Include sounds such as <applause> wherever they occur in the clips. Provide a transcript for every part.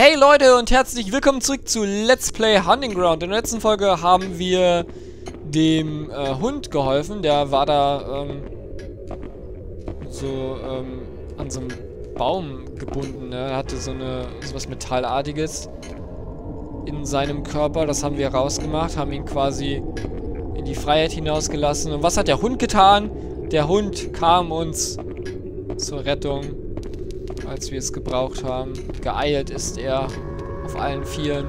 Hey Leute und herzlich willkommen zurück zu Let's Play Hunting Ground. In der letzten Folge haben wir dem äh, Hund geholfen. Der war da ähm, so ähm, an so einem Baum gebunden. Ne? Er hatte so eine so was Metallartiges in seinem Körper. Das haben wir rausgemacht, haben ihn quasi in die Freiheit hinausgelassen. Und was hat der Hund getan? Der Hund kam uns zur Rettung als wir es gebraucht haben. Geeilt ist er auf allen Vieren.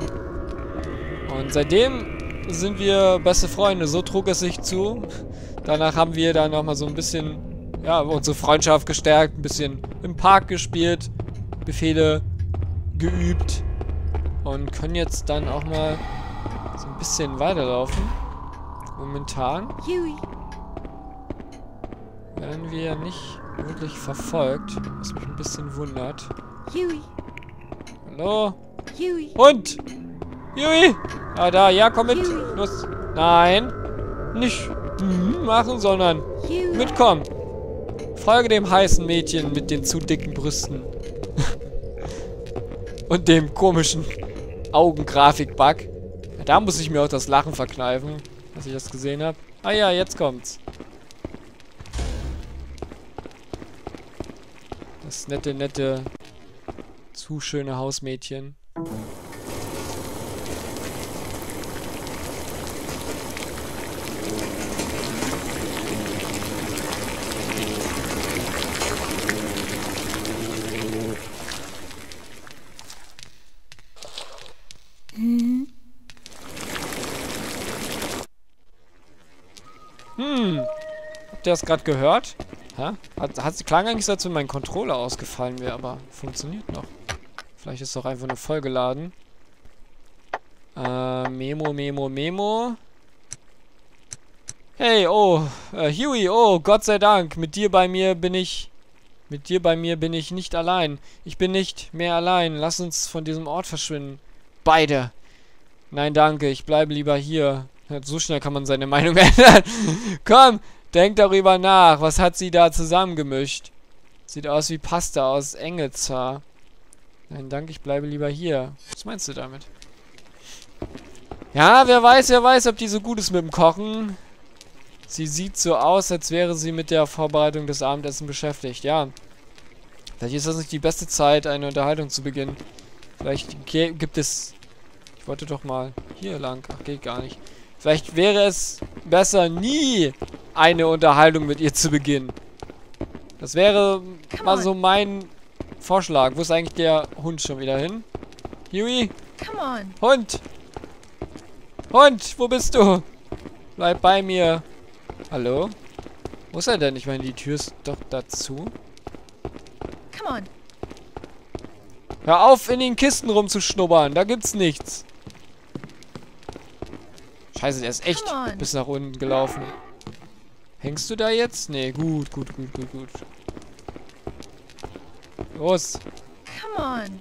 Und seitdem sind wir beste Freunde. So trug es sich zu. Danach haben wir dann nochmal so ein bisschen, ja, unsere Freundschaft gestärkt. Ein bisschen im Park gespielt. Befehle geübt. Und können jetzt dann auch mal so ein bisschen weiterlaufen. Momentan. Werden wir nicht wirklich verfolgt, was mich ein bisschen wundert. Huey. Hallo? Huey. Hund! Huey! Ah, da, ja, komm mit. Huey. Los. Nein. Nicht machen, sondern Huey. mitkommen. Folge dem heißen Mädchen mit den zu dicken Brüsten. <laughs> Und dem komischen Augengrafik-Bug. Da muss ich mir auch das Lachen verkneifen, als ich das gesehen habe. Ah ja, jetzt kommt's. Das nette, nette, zu schöne Hausmädchen. Hm. Habt ihr das gerade gehört? Hä? Hat, hat, klang eigentlich so, als wenn mein Controller ausgefallen wäre, aber funktioniert noch. Vielleicht ist doch einfach nur vollgeladen. Äh, Memo, Memo, Memo. Hey, oh, äh, Huey, oh, Gott sei Dank, mit dir bei mir bin ich... Mit dir bei mir bin ich nicht allein. Ich bin nicht mehr allein. Lass uns von diesem Ort verschwinden. Beide. Nein, danke, ich bleibe lieber hier. So schnell kann man seine Meinung <laughs> ändern. Komm, Denkt darüber nach. Was hat sie da zusammengemischt? Sieht aus wie Pasta aus Engelshaar. Nein, danke, ich bleibe lieber hier. Was meinst du damit? Ja, wer weiß, wer weiß, ob die so gut ist mit dem Kochen. Sie sieht so aus, als wäre sie mit der Vorbereitung des Abendessens beschäftigt. Ja. Vielleicht ist das nicht die beste Zeit, eine Unterhaltung zu beginnen. Vielleicht gibt es... Ich wollte doch mal hier lang. Ach, geht gar nicht. Vielleicht wäre es besser, nie eine Unterhaltung mit ihr zu beginnen. Das wäre mal so mein Vorschlag. Wo ist eigentlich der Hund schon wieder hin? Huey? Hund! Hund, wo bist du? Bleib bei mir. Hallo? Wo ist er denn? Ich meine, die Tür ist doch dazu. Hör auf, in den Kisten rumzuschnuppern. Da gibt's nichts. Scheiße, der ist echt bis nach unten gelaufen. Hängst du da jetzt? Nee, gut, gut, gut, gut, gut. Los. Come on.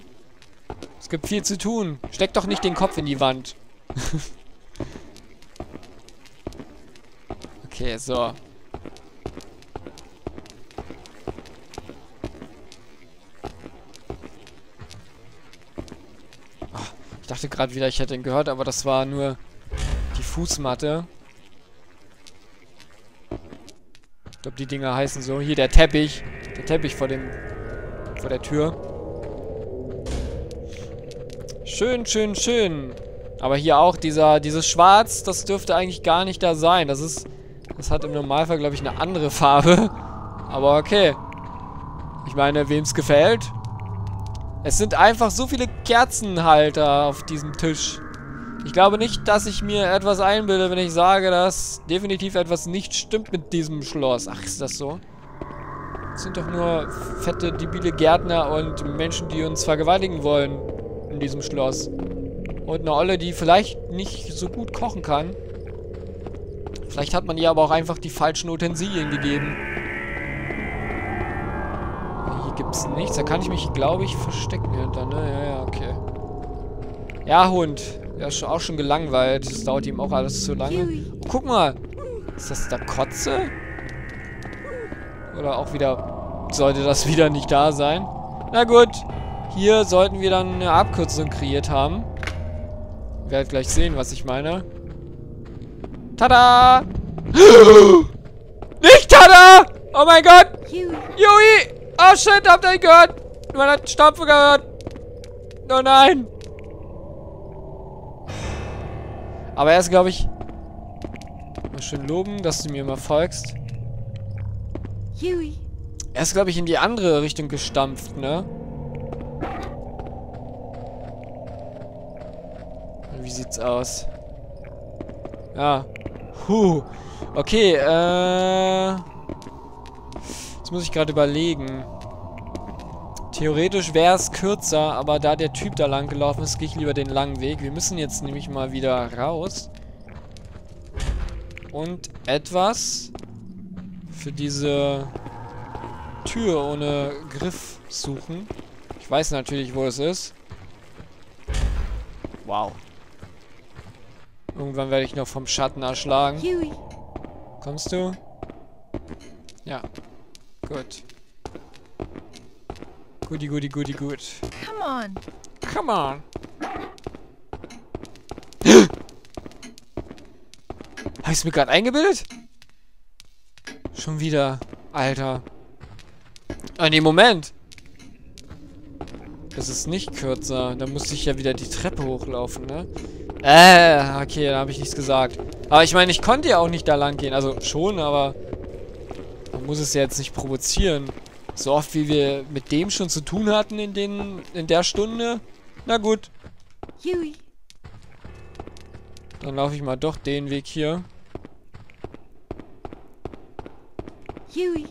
Es gibt viel zu tun. Steck doch nicht den Kopf in die Wand. <laughs> okay, so. ich dachte gerade wieder, ich hätte ihn gehört, aber das war nur Fußmatte. Ich glaube, die Dinger heißen so. Hier der Teppich. Der Teppich vor dem... vor der Tür. Schön, schön, schön. Aber hier auch dieser, dieses Schwarz, das dürfte eigentlich gar nicht da sein. Das ist, das hat im Normalfall, glaube ich, eine andere <laughs> Farbe. Aber okay. Ich meine, wem es gefällt. Es sind einfach so viele Kerzenhalter auf diesem Tisch. Ich glaube nicht, dass ich mir etwas einbilde, wenn ich sage, dass definitiv etwas nicht stimmt mit diesem Schloss. Ach, ist das so? Das sind doch nur fette, debile Gärtner und Menschen, die uns vergewaltigen wollen in diesem Schloss. Und eine Olle, die vielleicht nicht so gut kochen kann. Vielleicht hat man ihr aber auch einfach die falschen Utensilien gegeben. Hier gibt es nichts. Da kann ich mich, glaube ich, verstecken hinter, ne? Ja, ja, okay. Ja, Hund. Der ist auch schon gelangweilt. Das dauert ihm auch alles zu lange. Oh, guck mal. Ist das da Kotze? Oder auch wieder... Sollte das wieder nicht da sein? Na gut. hier sollten wir dann eine Abkürzung kreiert haben. Ihr werdet gleich sehen, was ich meine. Tada! <gasps> Nicht Tada! Oh mein Gott! Yui! Oh shit, habt ihr gehört? Man hat Stampfen gehört. Oh nein! Aber er ist, glaube ich... Mal schön loben, dass du mir mal folgst. Er ist, glaube ich, in die andere Richtung gestampft, ne? Wie sieht's aus? Ja. Huh. Okay, äh... Jetzt muss ich gerade überlegen. Theoretisch wäre es kürzer, aber da der Typ da lang gelaufen ist, gehe ich lieber den langen Weg. Wir müssen jetzt nämlich mal wieder raus. Und etwas für diese Tür ohne Griff suchen. Ich weiß natürlich, wo es ist. Wow. Irgendwann werde ich noch vom Schatten erschlagen. Kommst du? Ja. Gut. Guti, guti, guti, gut. Come on. Come on. Habe ich es mir gerade eingebildet? Schon wieder. Alter. Ah, nee, Moment. Das ist nicht kürzer. Da musste ich ja wieder die Treppe hochlaufen, ne? Äh, okay, da habe ich nichts gesagt. Aber ich meine, ich konnte ja auch nicht da lang gehen. Also schon, aber man muss es ja jetzt nicht provozieren. So oft, wie wir mit dem schon zu tun hatten in, den, in der Stunde. Na gut. Huey. Dann laufe ich mal doch den Weg hier. Huey.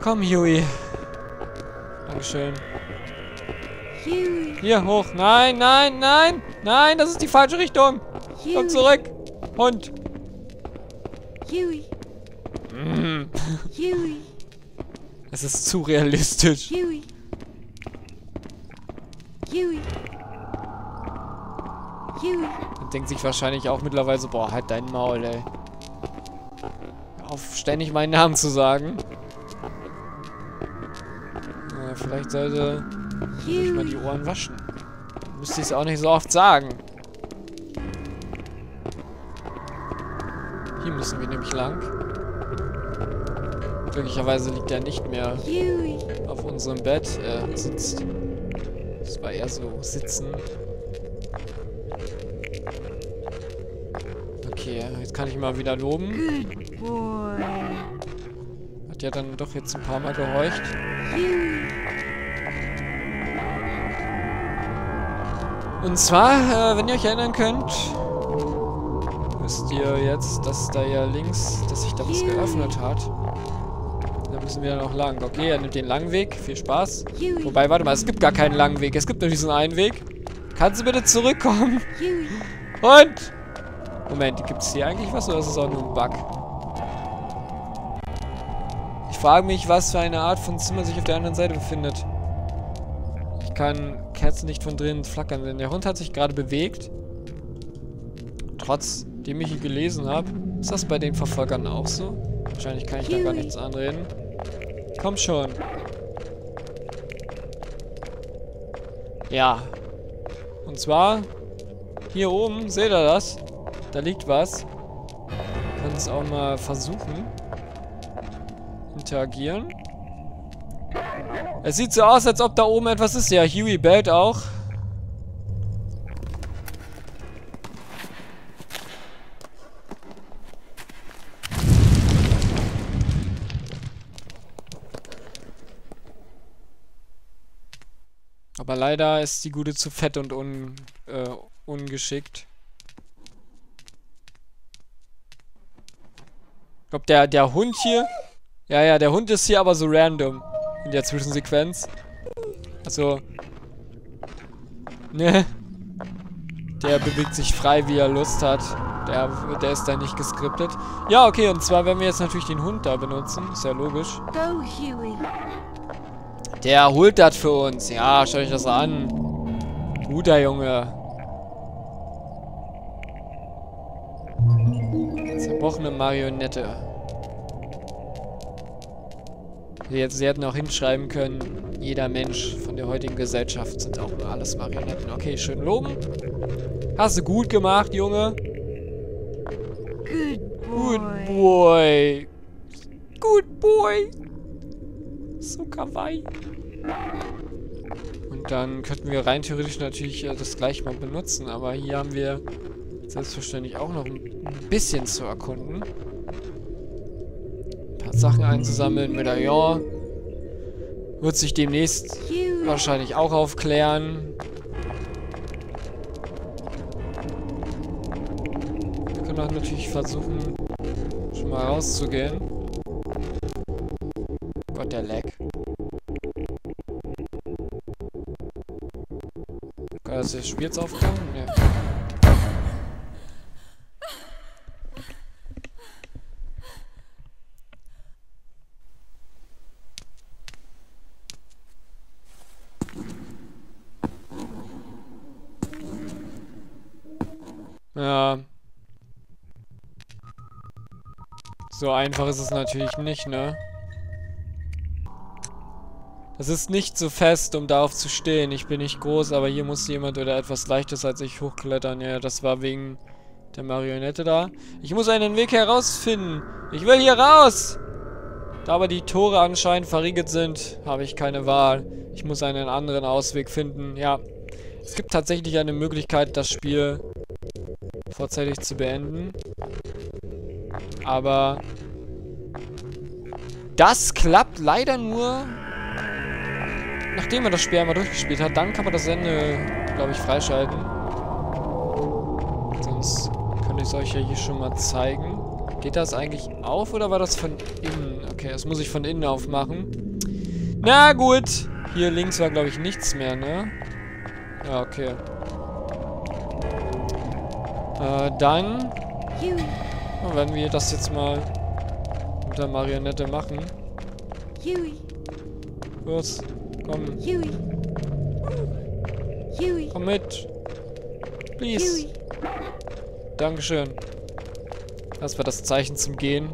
Komm, Huey. Dankeschön. Huey. Hier, hoch. Nein, nein, nein. Nein, das ist die falsche Richtung. Komm zurück. Hund. Huey. Mm. Huey. Es ist zu realistisch. Huey. Huey. Huey. Er denkt sich wahrscheinlich auch mittlerweile so, boah, halt dein Maul, ey. Hör Auf ständig meinen Namen zu sagen. Ja, vielleicht sollte ich mal die Huey. Ohren waschen. Dann müsste ich es auch nicht so oft sagen. Hier müssen wir nämlich lang. Glücklicherweise liegt er nicht mehr auf unserem Bett. Er sitzt. Das war eher so sitzen. Okay, jetzt kann ich mal wieder loben. Hat ja dann doch jetzt ein paar Mal gehorcht. Und zwar, äh, wenn ihr euch erinnern könnt, wisst ihr jetzt, dass da ja links, dass sich da was geöffnet hat. Da müssen wir noch lang. Okay, er nimmt den langen Weg. Viel Spaß. Wobei, warte mal, es gibt gar keinen langen Weg. Es gibt nur diesen einen Weg. Kannst du bitte zurückkommen? Und... Moment, gibt es hier eigentlich was oder ist es auch nur ein Bug? Ich frage mich, was für eine Art von Zimmer sich auf der anderen Seite befindet. Ich kann Kerzen nicht von drinnen flackern, denn der Hund hat sich gerade bewegt. Trotzdem ich hier gelesen habe. Ist das bei den Verfolgern auch so? Wahrscheinlich kann ich da gar nichts anreden. Komm schon. Ja. Und zwar hier oben, seht ihr das? Da liegt was. Kann es auch mal versuchen. Interagieren. Es sieht so aus, als ob da oben etwas ist. Ja, Huey bellt auch. Aber leider ist die Gute zu fett und un, äh, ungeschickt. Ich glaube, der, der Hund hier... Ja, ja, der Hund ist hier aber so random. In der Zwischensequenz. Also... Ne? Der bewegt sich frei, wie er Lust hat. Der, der ist da nicht geskriptet. Ja, okay, und zwar werden wir jetzt natürlich den Hund da benutzen. Ist ja logisch. Go, Huey. Der holt das für uns. Ja, schaut euch das an. Guter Junge. Zerbrochene Marionette. Sie, sie hätten auch hinschreiben können, jeder Mensch von der heutigen Gesellschaft sind auch nur alles Marionetten. Okay, schön loben. Hast du gut gemacht, Junge. Good Good boy. boy. Good boy. So kawaii. Und dann könnten wir rein theoretisch natürlich äh, das gleich mal benutzen, aber hier haben wir selbstverständlich auch noch ein bisschen zu erkunden. Ein paar Sachen einzusammeln, Medaillon. Wird sich demnächst wahrscheinlich auch aufklären. Wir können auch natürlich versuchen, schon mal rauszugehen. Kann das das Spiel aufkommen? Nee. Ja. So einfach ist es natürlich nicht, ne? Es ist nicht so fest, um darauf zu stehen. Ich bin nicht groß, aber hier muss jemand oder etwas Leichtes als ich hochklettern. Ja, das war wegen der Marionette da. Ich muss einen Weg herausfinden. Ich will hier raus! Da aber die Tore anscheinend verriegelt sind, habe ich keine Wahl. Ich muss einen anderen Ausweg finden. Ja, es gibt tatsächlich eine Möglichkeit, das Spiel vorzeitig zu beenden. Aber das klappt leider nur, nachdem man das Spiel einmal durchgespielt hat. Dann kann man das Ende, glaube ich, freischalten. Sonst könnte ich es euch ja hier schon mal zeigen. Geht das eigentlich auf oder war das von innen? Okay, das muss ich von innen aufmachen. Na gut. Hier links war, glaube ich, nichts mehr, ne? Ja, okay. Äh, dann werden wir das jetzt mal mit der Marionette machen. Los, komm, komm mit. Please. Dankeschön. Das war das Zeichen zum Gehen.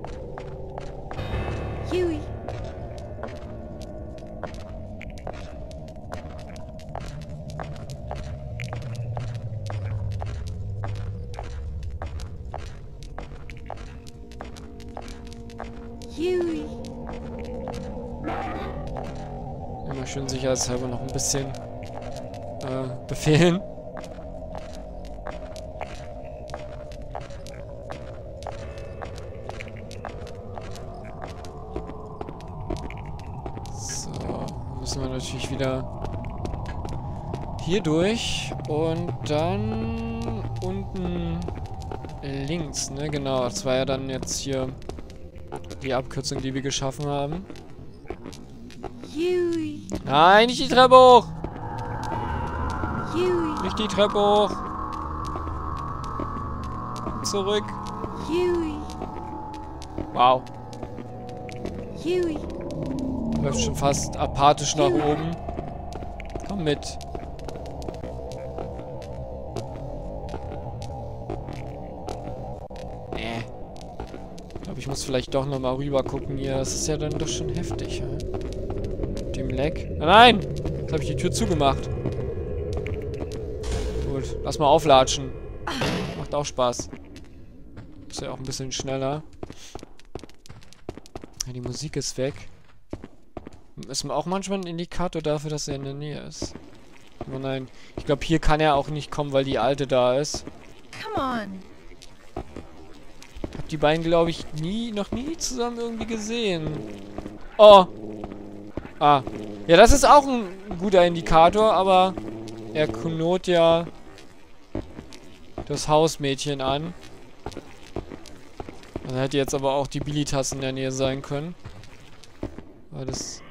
Schön sicherheitshalber noch ein bisschen äh, befehlen. So, müssen wir natürlich wieder hier durch und dann unten links, ne? Genau, das war ja dann jetzt hier die Abkürzung, die wir geschaffen haben. Nein, nicht die Treppe hoch! Huey. Nicht die Treppe hoch! Zurück! Huey. Wow, Huey. läuft schon fast apathisch nach oben. Komm mit. Nee. Ich glaube, ich muss vielleicht doch nochmal rüber gucken hier. Das ist ja dann doch schon heftig. Ja? Leck. Nein! Jetzt habe ich die Tür zugemacht. Gut, lass mal auflatschen. Macht auch Spaß. Ist ja auch ein bisschen schneller. Ja, die Musik ist weg. Ist auch manchmal ein Indikator dafür, dass er in der Nähe ist. Oh nein. Ich glaube, hier kann er auch nicht kommen, weil die alte da ist. Come on. Hab die beiden, glaube ich, nie, noch nie zusammen irgendwie gesehen. Oh. Ah. Ja, das ist auch ein guter Indikator, aber er knurrt ja das Hausmädchen an. Dann hätte jetzt aber auch die Billy-Tasse in der Nähe sein können. War das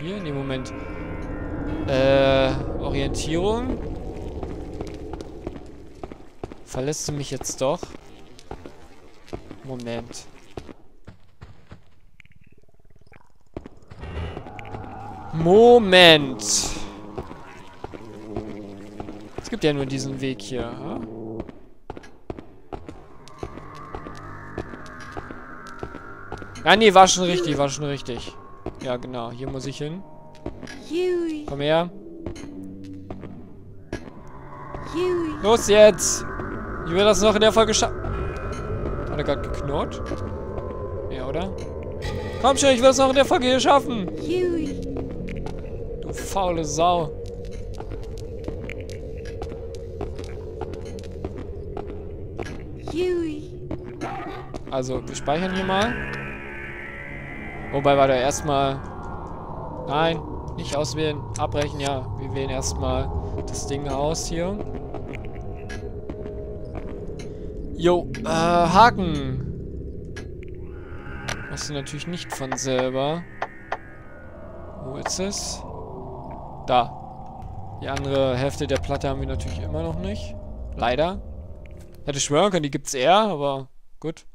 hier? Nee, Moment. Äh, Orientierung. Verlässt du mich jetzt doch? Moment. Moment. Es gibt ja nur diesen Weg hier. Ha? Ah, nee, war schon richtig, war schon richtig. Ja, genau. Hier muss ich hin. Komm her. Los jetzt! Ich will das noch in der Folge schaffen. Hat er gerade geknurrt? Ja, oder? Komm schon, ich will das noch in der Folge hier schaffen. Faule Sau. Also, wir speichern hier mal. Wobei, warte, erstmal... Nein, nicht auswählen. Abbrechen, ja. Wir wählen erstmal das Ding aus hier. Jo, äh, Haken. Machst du natürlich nicht von selber. Wo ist es? Da. Die andere Hälfte der Platte haben wir natürlich immer noch nicht. Leider. Hätte schwören können, die gibt's eher, aber gut.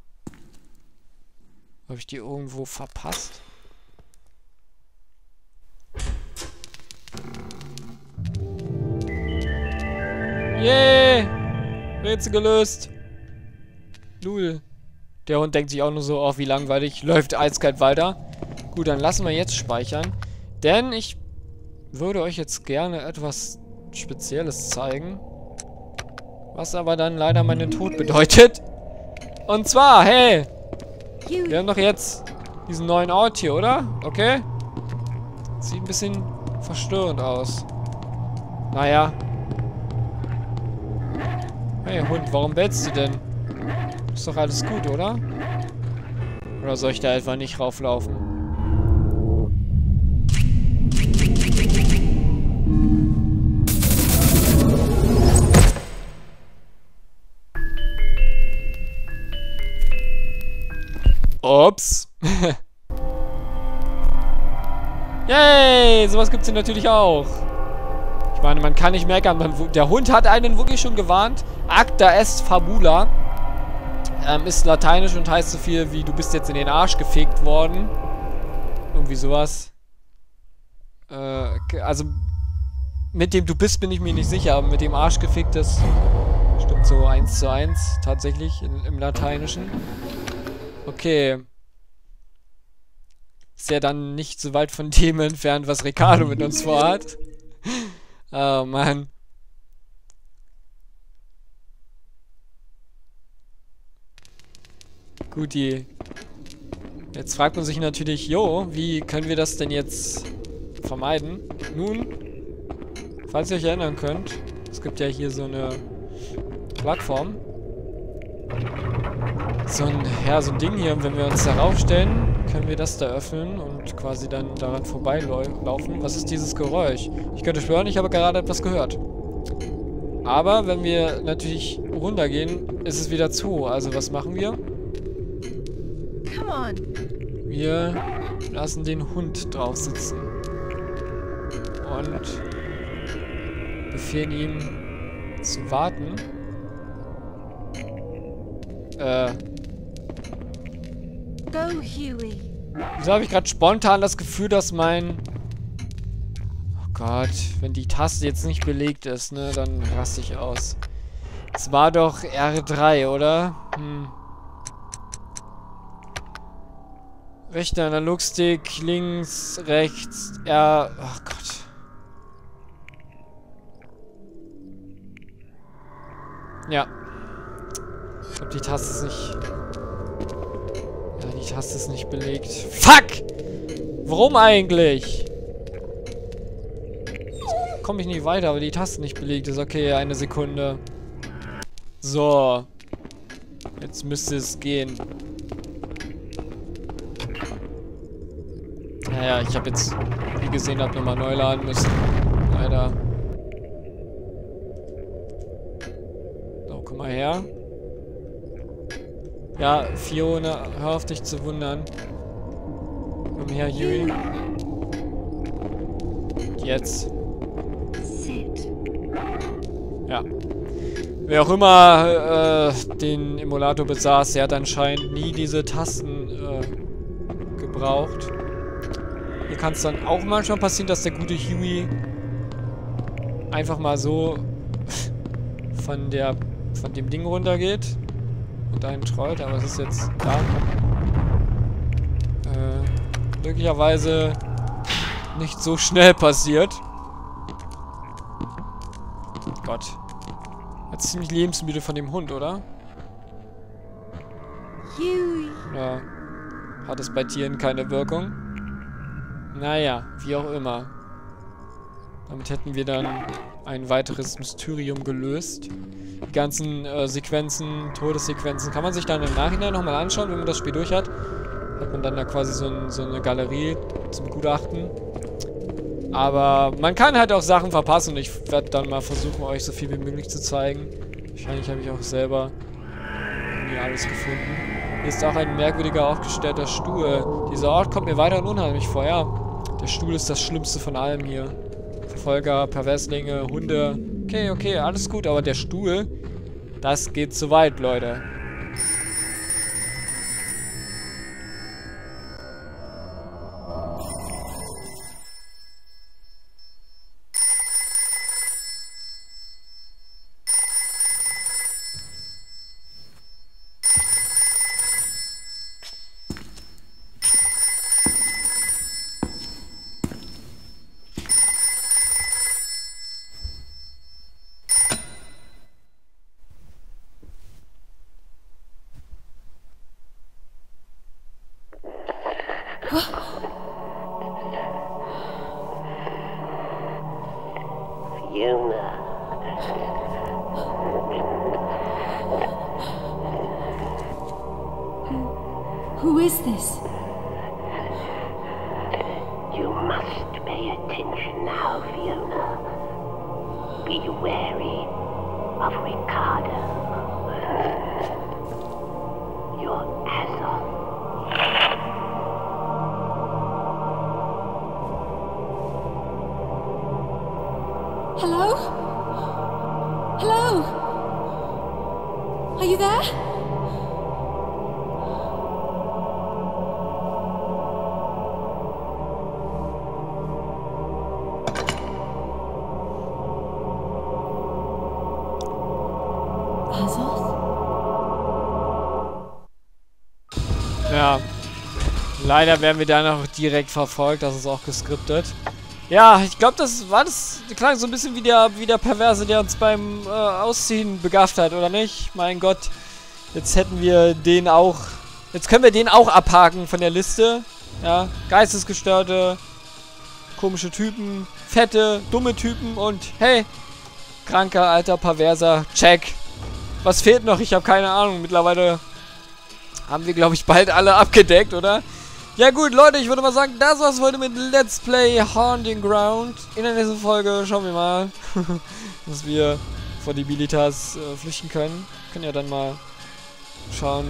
Habe ich die irgendwo verpasst? Yay! Rätsel gelöst. Lul. Der Hund denkt sich auch nur so, oh, wie langweilig. Läuft eiskalt weiter. Gut, dann lassen wir jetzt speichern. Denn ich würde euch jetzt gerne etwas Spezielles zeigen. Was aber dann leider meinen Tod bedeutet. Und zwar, hey, wir haben doch jetzt diesen neuen Ort hier, oder? Okay. Sieht ein bisschen verstörend aus. Naja. Hey Hund, warum bellst du denn? Ist doch alles gut, oder? Oder soll ich da etwa nicht rauflaufen? Ups. <laughs> Yay, sowas gibt's hier natürlich auch. Ich meine, man kann nicht meckern. Man, der Hund hat einen wirklich schon gewarnt. Acta est fabula. Ähm, ist lateinisch und heißt so viel wie, du bist jetzt in den Arsch gefegt worden. Irgendwie sowas. Äh, also, mit dem du bist bin ich mir nicht sicher, aber mit dem Arsch gefickt ist stimmt so eins zu eins tatsächlich in, im Lateinischen. Okay. Ist ja dann nicht so weit von dem <laughs> entfernt, was Ricardo mit uns vorhat. Oh <laughs> Mann. Guti. Jetzt fragt man sich natürlich, jo, wie können wir das denn jetzt vermeiden? Nun, falls ihr euch erinnern könnt, es gibt ja hier so eine Plattform. So ein, ja, so ein Ding hier, und wenn wir uns darauf stellen, können wir das da öffnen und quasi dann daran vorbeilaufen. Was ist dieses Geräusch? Ich könnte schwören, ich habe gerade etwas gehört. Aber wenn wir natürlich runtergehen, ist es wieder zu. Also was machen wir? come on. Wir lassen den Hund drauf sitzen. Und befehlen ihm zu warten. Äh. Wieso habe ich gerade spontan das Gefühl, dass mein... Oh Gott, wenn die Taste jetzt nicht belegt ist, ne, dann raste ich aus. Es war doch R3, oder? Hm. Rechter Analogstick, links, rechts, R... Oh Gott. Ja. Ich glaube, die Taste ist nicht... Die Taste ist nicht belegt. Fuck! Warum eigentlich? Komme ich nicht weiter, aber die Taste nicht belegt ist. Okay, eine Sekunde. So. Jetzt müsste es gehen. Naja, ich habe jetzt, wie gesehen habt, nochmal neu laden müssen. Leider. So, komm mal her. Ja, Fiona, hör auf dich zu wundern. Komm her, Huey. Jetzt. Ja. Wer auch immer äh, den Emulator besaß, der hat anscheinend nie diese Tasten äh, gebraucht. Hier kann es dann auch manchmal passieren, dass der gute Huey einfach mal so <laughs> von der von dem Ding runtergeht einen trollt, aber es ist jetzt da. Äh, glücklicherweise nicht so schnell passiert. Gott. Jetzt ziemlich lebensmüde von dem Hund, oder? Ja. Hat es bei Tieren keine Wirkung? Naja, wie auch immer. Damit hätten wir dann ein weiteres Mysterium gelöst. Die ganzen äh, Sequenzen, Todessequenzen, kann man sich dann im Nachhinein nochmal anschauen, wenn man das Spiel durch hat. Hat man dann da quasi so, ein, so eine Galerie zum Gutachten. Aber man kann halt auch Sachen verpassen und ich werde dann mal versuchen, euch so viel wie möglich zu zeigen. Wahrscheinlich habe ich auch selber nie alles gefunden. Hier ist auch ein merkwürdiger aufgestellter Stuhl. Dieser Ort kommt mir weiterhin unheimlich vor, ja. Der Stuhl ist das Schlimmste von allem hier. Verfolger, Perverslinge, Hunde. Okay, okay, alles gut, aber der Stuhl, das geht zu weit, Leute. Fiona. Who is this? You must pay attention now, Fiona. Be Hello? Hello? Are you there? Ja. Leider werden wir da noch direkt verfolgt. Das ist auch geskriptet. Ja, ich glaube, das war das. Klang so ein bisschen wie der, wie der Perverse, der uns beim äh, Ausziehen begafft hat, oder nicht? Mein Gott. Jetzt hätten wir den auch. Jetzt können wir den auch abhaken von der Liste. Ja. Geistesgestörte, komische Typen, fette, dumme Typen und hey, kranker, alter, perverser, check. Was fehlt noch? Ich habe keine Ahnung. Mittlerweile haben wir, glaube ich, bald alle abgedeckt, oder? Ja gut, Leute, ich würde mal sagen, das war's heute mit Let's Play Haunting Ground. In der nächsten Folge schauen wir mal, <laughs> dass wir vor die Bilitas äh, flüchten können. Können ja dann mal schauen,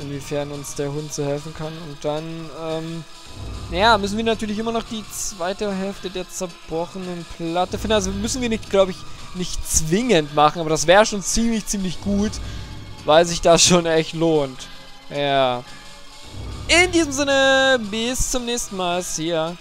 inwiefern uns der Hund so helfen kann. Und dann, ähm, naja, müssen wir natürlich immer noch die zweite Hälfte der zerbrochenen Platte finden. Also müssen wir nicht, glaube ich, nicht zwingend machen, aber das wäre schon ziemlich, ziemlich gut, weil sich das schon echt lohnt. Ja. In diesem Sinne, bis zum nächsten Mal. See ya.